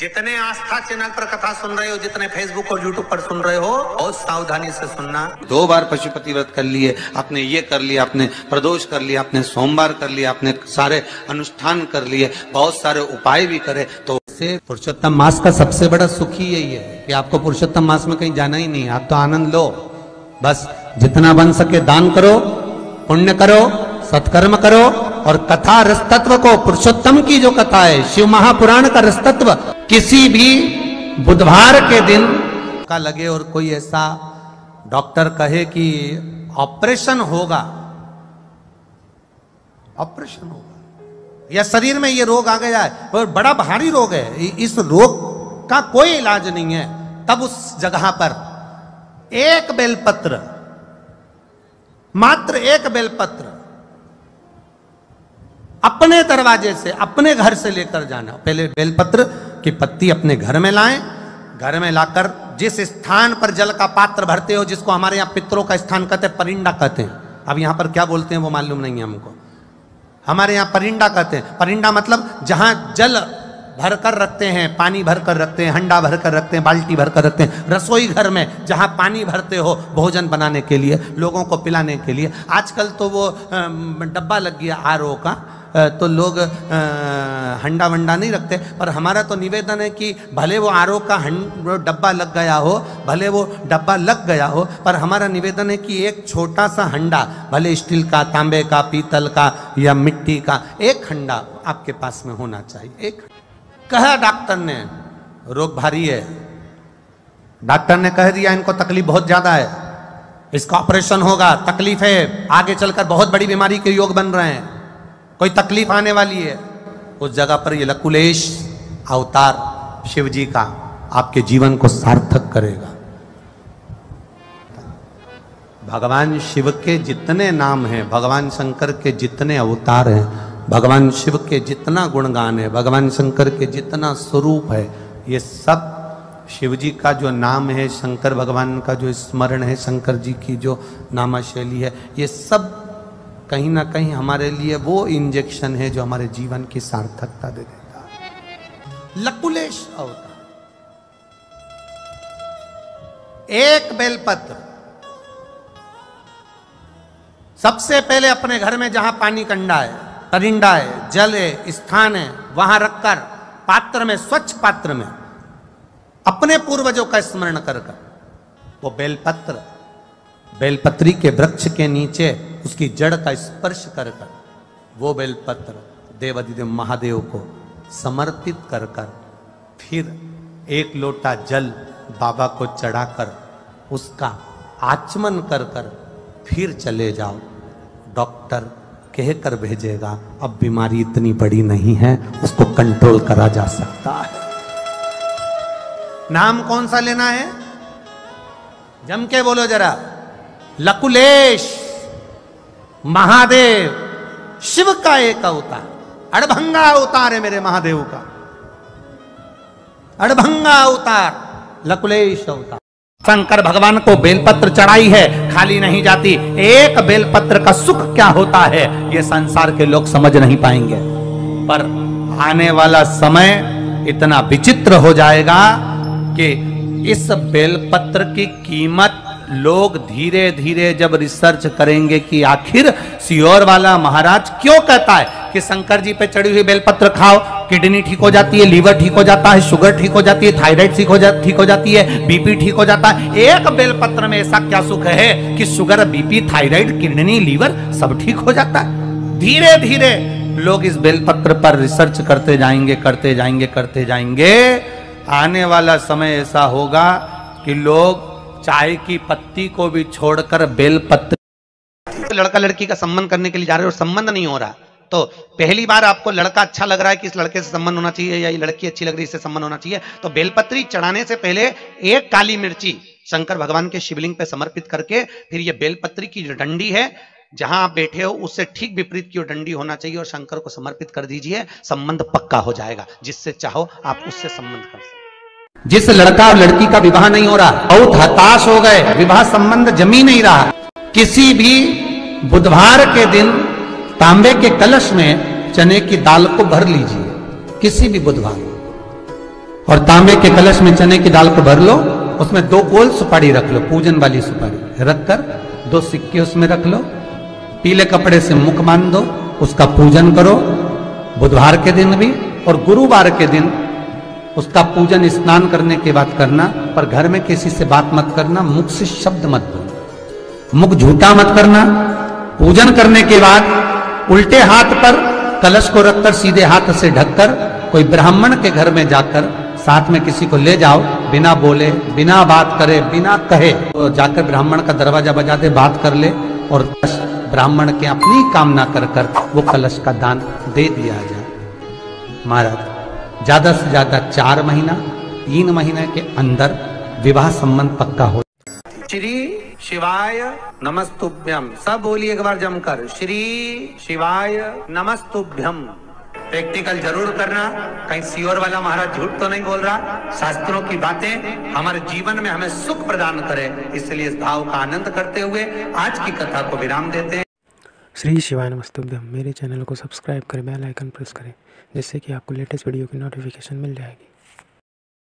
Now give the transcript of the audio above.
जितने आस्था चैनल पर कथा सुन रहे हो जितने फेसबुक और यूट्यूब पर सुन रहे हो बहुत सावधानी से सुनना। दो बार पशुपति व्रत कर लिए आपने ये कर लिया आपने प्रदोष कर लिया आपने सोमवार कर लिया आपने सारे अनुष्ठान कर लिए बहुत सारे उपाय भी करे तो से पुरुषोत्तम मास का सबसे बड़ा सुख ही यही है कि आपको पुरुषोत्तम मास में कहीं जाना ही नहीं आप तो आनंद लो। बस जितना बन सके दान करो पुण्य करो सत्कर्म करो और कथा रसतत्व को पुरुषोत्तम की जो कथा है, शिव महापुराण का रसतत्व, किसी भी बुधवार के दिन का लगे और कोई ऐसा डॉक्टर कहे कि ऑपरेशन होगा। ऑपरेशन होगा। या शरीर में ये रोग आ गया है, और बड़ा भारी रोग है। इस रोग का कोई इलाज नहीं है। तब उस जगह पर एक बेलपत्र, मात्र एक बेलपत्र अपने दरवाजे से, अपने घर से लेकर जाना। पहले बेलपत्र की पत्ती अपने घर में लाएँ, घर में लाकर जिस स्थान पर जल का पात्र भरते हो, जिसको हमारे यहाँ पितरों का स्थान कहते हैं, परिंडा कहते हैं। अब यहाँ पर क्या बोलते हैं वो मालूम नहीं है हमको। हमारे यहाँ परिंडा कहते हैं। परिंडा मतलब जहाँ जल भर कर रखते हैं, पानी भर कर रखते हैं, हंडा भर कर रखते हैं, बाल्टी भर कर रखते हैं। रसोई घर में जहाँ पानी भरते हो, भोजन बनाने के लिए, लोगों को पिलाने के लिए। आजकल तो वो डब्बा लग गया आरओ का तो लोग हंडा वंडा नहीं रखते। पर हमारा तो निवेदन है कि भले वो आरओ का डब्बा लग गया हो, भले वो डब्बा लग गया हो, पर हमारा निवेदन है कि एक छोटा सा हंडा, भले स्टील का, तांबे का, पीतल का या मिट्टी का, एक हंडा आपके पास में होना चाहिए, एक कहा डॉक्टर ने, रोग भारी है। डॉक्टर ने कह दिया, इनको तकलीफ़ बहुत ज़्यादा है। इसका ऑपरेशन होगा, तकलीफ़ है। आगे चलकर बहुत बड़ी बीमारी के योग बन रहे हैं। कोई तकलीफ़ आने वाली है। उस जगह पर ये लकुलेश अवतार शिव जी का आपके जीवन को सार्थक करेगा। भगवान शिव के जितने नाम हैं, भगवान शंकर के जितने अवतार हैं भगवान शिव के जितना गुणगान है, भगवान शंकर के जितना स्वरूप है, ये सब शिव जी का जो नाम है, शंकर भगवान का जो स्मरण है, शंकर जी की जो नामा शैली है, ये सब कहीं ना कहीं हमारे लिए वो इंजेक्शन है जो हमारे जीवन की सार्थकता दे देता है। लकुलेश अवतार। एक बेलपत्र। सबसे पहले अपने घर में जहाँ पानी कंडा है परिंडा है जल है स्थान है वहाँ रखकर, पात्र में, स्वच्छ पात्र में। अपने पूर्वजों का स्मरण कर कर वो बेलपत्र, बेलपत्री के वृक्ष के नीचे उसकी जड़ का स्पर्श कर कर वो बेलपत्र देवादिदेव महादेव को समर्पित कर कर फिर एक लोटा जल बाबा को चढ़ाकर, उसका आचमन कर कर फिर चले जाओ डॉक्टर कह कर भेजेगा, अब बीमारी इतनी बड़ी नहीं है, उसको कंट्रोल करा जा सकता है। नाम कौन सा लेना है? जम के बोलो जरा। लकुलेश महादेव, शिव का एक अवतार। अड़भंगा अवतार है मेरे महादेव का। अड़भंगा अवतार, लकुलेश अवतार। शंकर भगवान को बेलपत्र चढ़ाई है, खाली नहीं जाती। एक बेलपत्र का सुख क्या होता है, ये संसार के लोग समझ नहीं पाएँगे। पर आने वाला समय इतना विचित्र हो जाएगा कि इस बेलपत्र की कीमत लोग धीरे धीरे जब रिसर्च करेंगे कि आखिर सियोर वाला महाराज क्यों कहता है कि शंकर जी पे चढ़ी हुई बेलपत्र खाओ किडनी ठीक हो जाती है, लीवर ठीक हो जाता है, शुगर ठीक हो जाती है, थायराइड ठीक हो ठीक हो जाती है, बीपी ठीक हो जाता है। एक बेलपत्र में ऐसा क्या सुख है कि sugar, BP, thyroid, kidney, liver सब ठीक हो जाता है? धीरे धीरे लोग इस बेलपत्र पर रिसर्च करते जाएँगे करते जाएँगे करते जाएँगे। आने वाला समय ऐसा होगा कि लोग चाय की पत्ती को भी छोड़कर बेलपत्र लड़का लड़की का संबंध करने के लिए जा रहे हो संबंध नहीं हो रहा। तो पहली बार आपको लड़का अच्छा लग रहा है कि इस लड़के से संबंध होना चाहिए, या ये लड़की अच्छी लग रही है, इससे संबंध होना चाहिए तो बेलपत्री चढ़ाने से पहले एक काली मिर्ची शंकर भगवान के शिवलिंग पे समर्पित करके फिर ये बेलपत्री की जो डंडी है, जहाँ आप बैठे हो, उससे ठीक विपरीत की डंडी होना चाहिए और शंकर को समर्पित कर दीजिए, संबंध पक्का हो जाएगा, जिससे चाहो आप उससे संबंध कर सकते जिस लड़का और लड़की का विवाह नहीं हो रहा, बहुत हताश हो गए, विवाह संबंध जमी नहीं रहा। किसी भी बुधवार के दिन तांबे के कलश में चने की दाल को भर लीजिए, किसी भी बुधवार और तांबे के कलश में चने की दाल को भर लो, उसमें दो गोल सुपारी रख लो, पूजन वाली सुपारी। रखकर दो सिक्के उसमें रख लो, पीले कपड़े से मुख मान दो उसका पूजन करो, बुधवार के दिन भी और गुरुवार के दिन उसका पूजन स्नान करने के बाद करना, पर घर में किसी से बात मत करना, मुख से शब्द मत बोलो मुख झूठा मत करना, पूजन करने के बाद उल्टे हाथ पर, कलश को रखकर सीधे हाथ से ढककर, कोई ब्राह्मण के घर में जाकर, साथ में किसी को ले जाओ, बिना बोले, बिना बात करे, बिना कहे तो जाकर ब्राह्मण का दरवाज़ा बजा दे बात कर ले, और ब्राह्मण के अपनी कामना कर कर वो कलश का दान दे दिया जाए। महाराज, ज़्यादा से ज़्यादा चार महीना, तीन महीने के अंदर विवाह संबंध पक्का हो श्री शिवाय नमस्तुभ्यम सब बोलिए एक बार जमकर। श्री शिवाय नमस्तुभ्यम प्रैक्टिकल ज़रूर करना। कहीं सियोर वाला महाराज झूठ तो नहीं बोल रहा। शास्त्रों की बातें हमारे जीवन में हमें सुख प्रदान करे। इसलिए इस भाव का आनंद करते हुए आज की कथा को विराम देते हैं। श्री शिवाय नमस्तुभ्यम मेरे चैनल को सब्सक्राइब करें, बेल आइकन प्रेस करें, जिससे कि आपको लेटेस्ट वीडियो की नोटिफिकेशन मिल जाएगी।